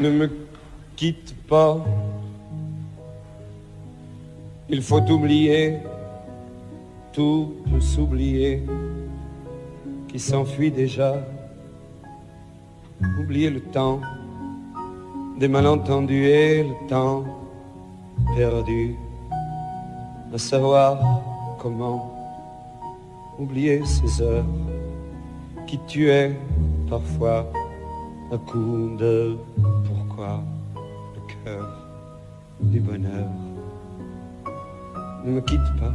Ne me quitte pas. Il faut oublier, tout s'oublier, qui s'enfuit déjà. Oublier le temps des malentendus et le temps perdu à savoir comment oublier ces heures qui tuaient parfois à coup de pourquoi le cœur du bonheur. Ne me quitte pas,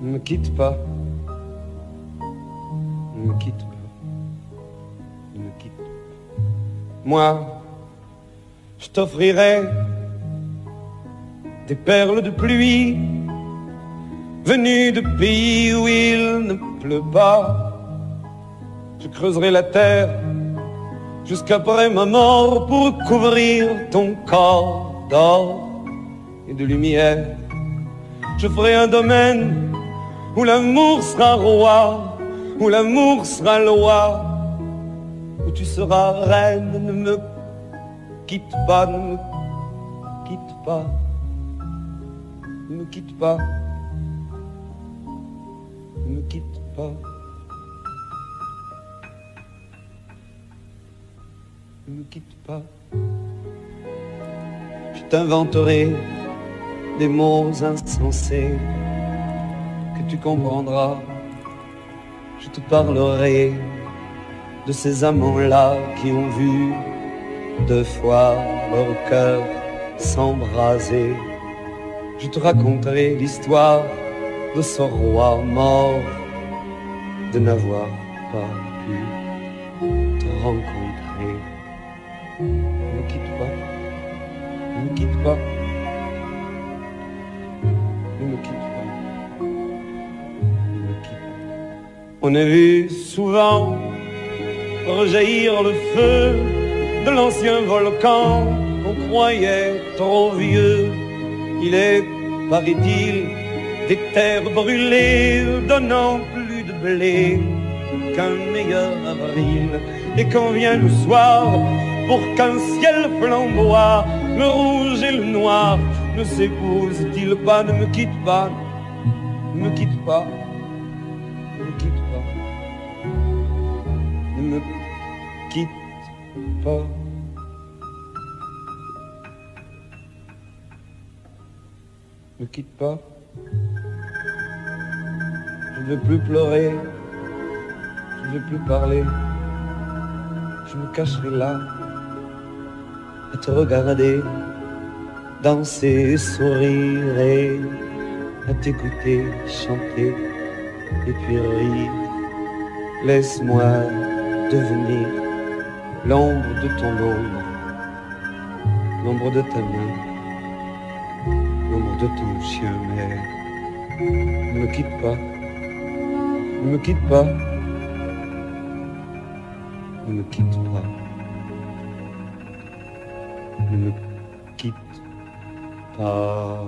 ne me quitte pas, ne me quitte pas, ne me quitte pas. Moi, je t'offrirai des perles de pluie venues de pays où il ne pleut pas. Je creuserai la terre jusqu'après ma mort pour couvrir ton corps d'or et de lumière. Je ferai un domaine où l'amour sera roi, où l'amour sera loi, où tu seras reine. Ne me quitte pas, ne me quitte pas, ne me quitte pas, ne me quitte pas. Ne me quitte pas. Je t'inventerai des mots insensés que tu comprendras. Je te parlerai de ces amants-là qui ont vu deux fois leur cœur s'embraser. Je te raconterai l'histoire de ce roi mort de n'avoir pas pu te rencontrer. Ne quitte pas, ne quitte pas, ne me quitte pas. On a vu souvent rejaillir le feu de l'ancien volcan qu'on croyait trop vieux. Il est, paraît-il, des terres brûlées donnant plus de blé qu'un meilleur avril. Et quand vient le soir, pour qu'un ciel flamboie, le rouge et le noir ne s'épousent-ils pas Ne me quitte pas, ne me quitte pas, ne me quitte pas, ne me quitte pas. Ne quitte pas. Je ne veux plus pleurer. Plus parler. Je me cacherai là à te regarder, danser, sourire et à t'écouter chanter et puis rire. Laisse-moi devenir l'ombre de ton ombre, l'ombre de ta main, l'ombre de ton chien, mais ne me quitte pas, ne me quitte pas, ne me quitte pas, ne me quitte pas.